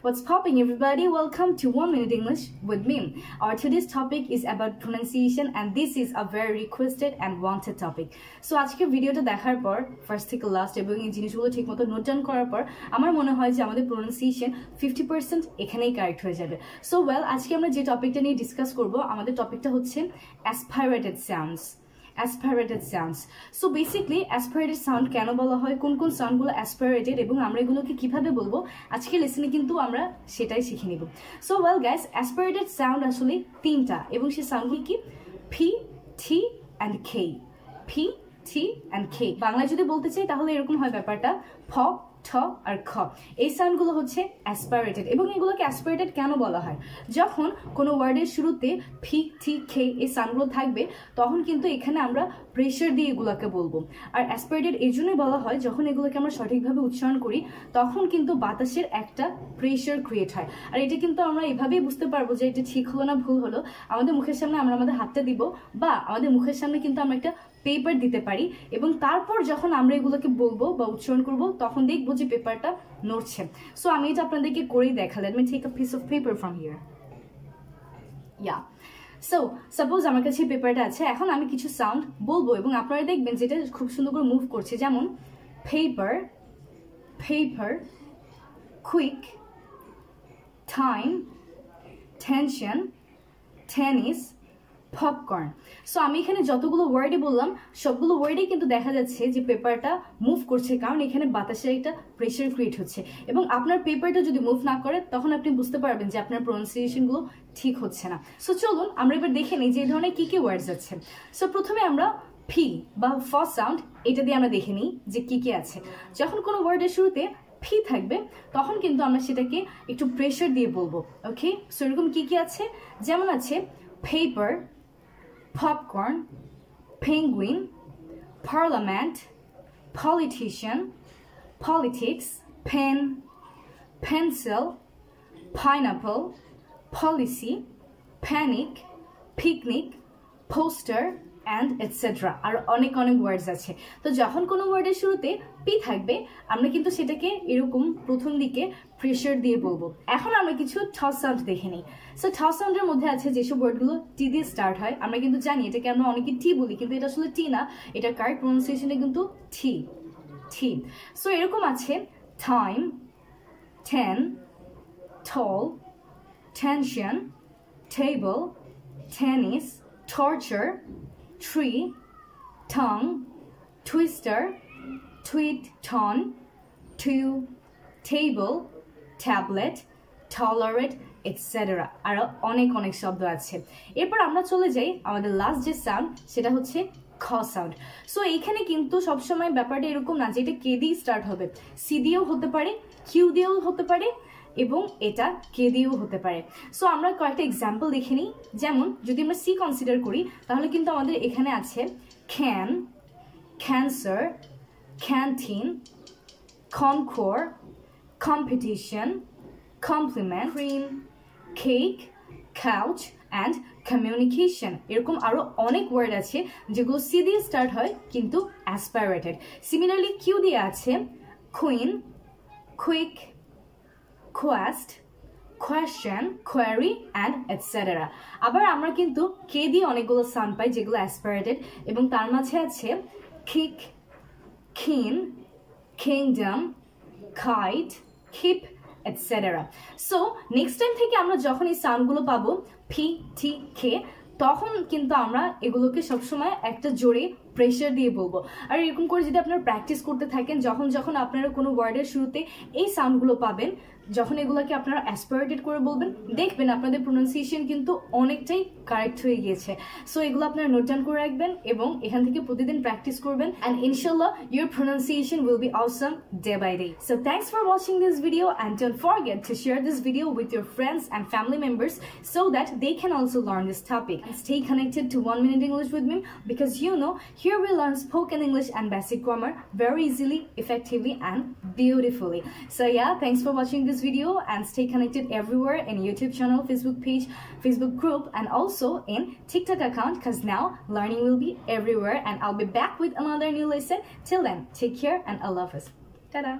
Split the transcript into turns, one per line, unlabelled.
What's popping, everybody? Welcome to One Minute English with me. Our today's topic is about pronunciation, and this is a very requested and wanted topic. So আজকে ভিডিওটা দেখার পর first থেকে last এবং এই জিনিসগুলো ঠিকমতো note down করার পর আমার মনে হয় যে আমাদের প্রোনাউন্সিয়েশন ফিফটি পার্সেন্ট এখানেই কারেক্ট হয়ে যাবে সো ওয়েল আজকে আমরা যে টপিকটা নিয়ে ডিসকাস করব আমাদের টপিকটা হচ্ছে aspirated sounds aspirated sounds so basically aspirated sound কেন বলা হয়? কোন কোন সাউন্ডগুলো অ্যাসপাইরেটেড এবং আমরা এগুলোকে কীভাবে বলব? আজকে লেসনে কিন্তু আমরা সেটাই শিখে নেব। So well guess aspirated sound আসলে তিনটা এবং সেই সাউন্ডগুলি কি? ফি থি অ্যান্ড খে ফি থি অ্যান্ড খে বাংলায় যদি বলতে চাই, তাহলে এরকম হয় ব্যাপারটা। ফ ঠ আর খ। এই সাউন্ডগুলো হচ্ছে অ্যাসপারেটেড এবং এগুলোকে অ্যাসপারেটেড কেন বলা হয়? যখন কোনো ওয়ার্ডের শুরুতে ফি থি খে এই সাউন্ডগুলো থাকবে, তখন কিন্তু এখানে আমরা প্রেশার দিয়ে এগুলোকে বলব। আর অ্যাসপারেটেড এই জন্যই বলা হয়, যখন এগুলোকে আমরা সঠিকভাবে উচ্চারণ করি, তখন কিন্তু বাতাসের একটা প্রেশার ক্রিয়েট হয়। আর এটা কিন্তু আমরা এভাবেই বুঝতে পারব যে এটা ঠিক হলো না ভুল হলো। আমাদের মুখের সামনে আমরা আমাদের হাতটা দিব বা আমাদের মুখের সামনে কিন্তু আমরা একটা পেপার দিতে পারি এবং তারপর যখন আমরা এগুলোকে বলব বা উচ্চারণ করব, তখন দেখব যে পেপারটা নড়ছে। সো আমি এটা আপনাদেরকে করেই দেখালাম আমি take a piece of paper from here yeah so suppose আমার কাছে পেপারটা আছে, এখন আমি কিছু সাউন্ড বলব এবং আপনারা দেখবেন যেটা খুব সুন্দর করে মুভ করছে। যেমন paper paper quick time tension tennis popcorn so আমি এখানে যতগুলো ওয়ার্ডই বললাম, সবগুলো ওয়ার্ডেই কিন্তু দেখা যাচ্ছে যে পেপারটা মুভ করছে, কারণ এখানে বাতাসের একটা প্রেশার ক্রিয়েট হচ্ছে। এবং আপনার পেপারটা যদি মুভ না করে, তখন আপনি বুঝতে পারবেন যে আপনার প্রনাউন্সিয়েশনগুলো ঠিক হচ্ছে না। সো চলুন আমরা এবার দেখে নিই যে এই ধরনের কী কী ওয়ার্ডস আছে। সো প্রথমে আমরা ফি বা ফ সাউন্ড এটা দিয়ে আমরা দেখে নিই যে কী কী আছে। যখন কোনো ওয়ার্ডের শুরুতে ফি থাকবে, তখন কিন্তু আমরা সেটাকে একটু প্রেশার দিয়ে বলব ওকে সো এরকম কী কী আছে? যেমন আছে paper popcorn, penguin, parliament, politician, politics, pen, pencil, pineapple, policy, panic, picnic, poster, and etcetera আর অনেক অনেক ওয়ার্ডস আছে। তো যখন কোনো ওয়ার্ডের শুরুতে পি থাকবে, আমরা কিন্তু সেটাকে এরকম প্রথম দিকে প্রেশার দিয়ে বলব। এখন আমরা কিছু ঠস সাউন্ড দেখে নিই। সো ঠস সাউন্ডের মধ্যে আছে যেসব ওয়ার্ডগুলো টি দিয়ে স্টার্ট হয়, আমরা কিন্তু জানি এটাকে আমরা অনেকে টি বলি, কিন্তু এটা আসলে টি না, এটা কারেক্ট প্রনাউন্সিয়েশনে কিন্তু ঠি ঠি সো এরকম আছে time ten tall tension table tennis torture tree, tongue, twister, tweet, ton, to, table, tablet, tolerate, etcetera আরও অনেক অনেক শব্দ আছে। এরপর আমরা চলে যাই আমাদের লাস্ট যে সাউন্ড সেটা হচ্ছে খ সাউন্ড সো এইখানে কিন্তু সবসময় ব্যাপারটা এরকম না যে এটা কে দিয়ে স্টার্ট হবে। সি দিয়েও হতে পারে কিউ দিয়েও হতে পারে এবং এটা কে দিয়েও হতে পারে। সো আমরা কয়েকটা এক্সাম্পল দেখে নিই। যেমন যদি আমরা সি কনসিডার করি তাহলে কিন্তু আমাদের এখানে আছে can cancer canteen conquer competition compliment cream cake couch and communication এরকম আরও অনেক ওয়ার্ড আছে যেগুলো সি দিয়ে স্টার্ট হয় কিন্তু অ্যাসপাইরেটেড সিমিলারলি কিউ দিয়ে আছে queen quick quest question query and etcetera আবার আমরা কিন্তু কে দিয়ে অনেকগুলো সাউন্ড পাই, যেগুলো অ্যাসপারেটেড এবং তার মাঝে আছে কিক খিন kingdom kite keep etcetera so next time থেকে আমরা যখন এই সাউন্ডগুলো পাবো ফি টি খে তখন কিন্তু আমরা এগুলোকে সবসময় একটা জোরে প্রেশার দিয়ে বলব আর এরকম করে যদি আপনারা প্র্যাকটিস করতে থাকেন, যখন যখন আপনারা কোনো ওয়ার্ডের শুরুতে এই সাউন্ডগুলো পাবেন, যখন এগুলোকে আপনারা অ্যাসপারেটেড করে বলবেন, দেখবেন আপনাদের প্রোনাউন্সিয়েশন কিন্তু অনেকটাই কারেক্ট হয়ে গিয়েছে সো এগুলো আপনারা নোট ডাউন করে রাখবেন এবং এখান থেকে প্রতিদিন প্র্যাকটিস করবেন অ্যান্ড ইনশাল্লাহ your pronunciation will be awesome day by day. So, thanks for watching this video and don't forget to share this video with your friends and family members so that they can also learn this topic. And stay connected to One Minute English with me because you know here we learn spoken English and basic grammar very easily, effectively and beautifully. So yeah, thanks for watching this video and stay connected everywhere in YouTube channel, Facebook page, Facebook group and also in TikTok account because now learning will be everywhere and I'll be back with another new lesson. Till then, take care and I love us. Ta-da!